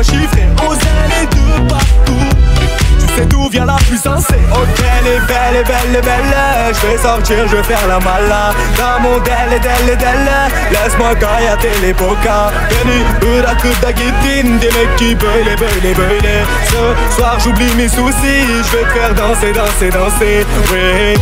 ailes et de partout. Tu sais d'où vient la puissance, c'est ok, elle est belle, elle est belle, elle est belle. Je vais sortir, je vais faire la mala. Dans mon del et del et del. Laisse-moi gaillater les bocas. Venu, ura que da guitine, des mecs qui veulent, veulent, veulent. Ce soir, j'oublie mes soucis. Je vais te faire danser, danser, danser. Oui,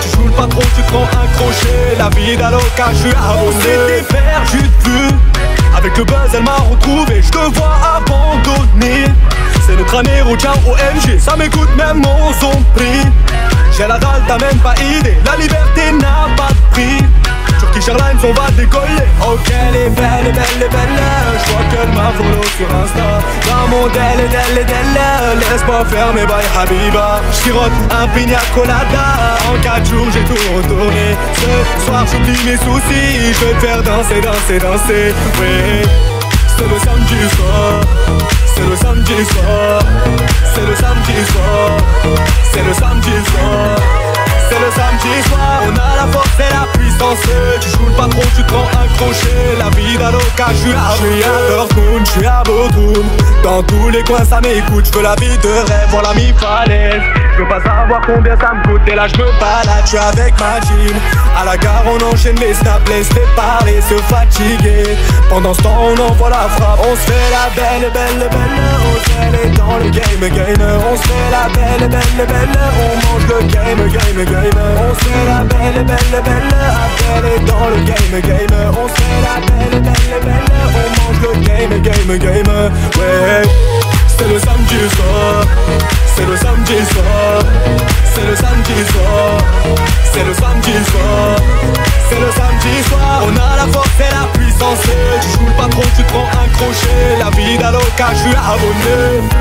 Tu joues le patron, tu prends un crochet. La vie d'Aloca, je suis abonné. J'ai jus de vue. Avec le buzz, elle m'a retrouvé. Je te vois abandonner. C'est notre année, ciao OMG. Ça m'écoute même mon son prix. J'ai la dalle, t'as même pas idée. La liberté n'a pas de prix. Turkish Airlines, on va décoller. Follow. Dans mon del, del, del. Laisse-moi faire mes bails, Habiba. J'sirote un pina colada. En 4 jours, j'ai tout retourné. Ce soir, j'oublie mes soucis. Je vais te faire danser, danser, danser. Oui, c'est le samedi soir. C'est le samedi soir. C'est le samedi soir. C'est le samedi soir. C'est le samedi soir, on a la force et la puissance Tu joues le patron, tu te prends un d'Aloca, je suis à Dortmund, je suis à Bodrum Dans tous les coins ça m'écoute, je veux la vie de rêve Voilà mi falaise Je veux pas savoir combien ça me coûte Et là je me balade, je suis avec ma team À la gare on enchaîne les snaps, laisse les parler, se fatiguer Pendant ce temps on envoie la frappe On se fait la belle, belle, belle On est dans le game, game On se fait la belle, belle, belle On mange le game, game, game on se fait la belle, belle, belle est dans le game, game On se fait la belle, le game, game, c'est le samedi soir, c'est le samedi soir, c'est le samedi soir, c'est le samedi soir, c'est le samedi soir. On a la force et la puissance. Tu joues le patron, tu prends un crochet. La vie d'Aloca, je suis abonné.